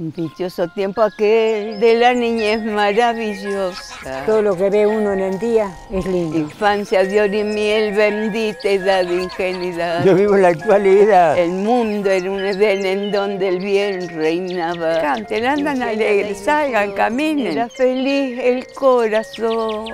Un dichoso tiempo aquel de la niñez maravillosa. Todo lo que ve uno en el día es lindo. Infancia de oro y miel, bendita edad de ingenuidad. Yo vivo en la actualidad. El mundo era un Edén en donde el bien reinaba. Canten, andan alegres, salgan, caminen. Era feliz el corazón.